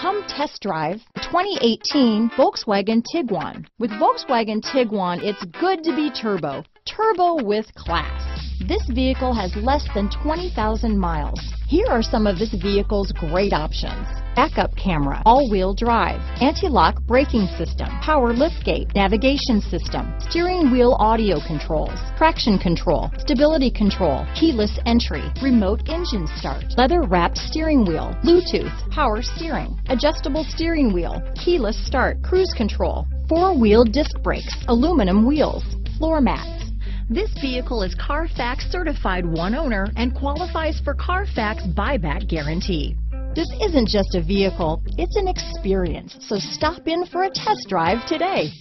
Come test drive 2018 Volkswagen Tiguan. With Volkswagen Tiguan, it's good to be turbo. Turbo with class. This vehicle has less than 20,000 miles. Here are some of this vehicle's great options. Backup camera, all-wheel drive, anti-lock braking system, power liftgate, navigation system, steering wheel audio controls, traction control, stability control, keyless entry, remote engine start, leather wrapped steering wheel, Bluetooth, power steering, adjustable steering wheel, keyless start, cruise control, four-wheel disc brakes, aluminum wheels, floor mats, this vehicle is Carfax certified one owner and qualifies for Carfax buyback guarantee. This isn't just a vehicle, it's an experience, so stop in for a test drive today.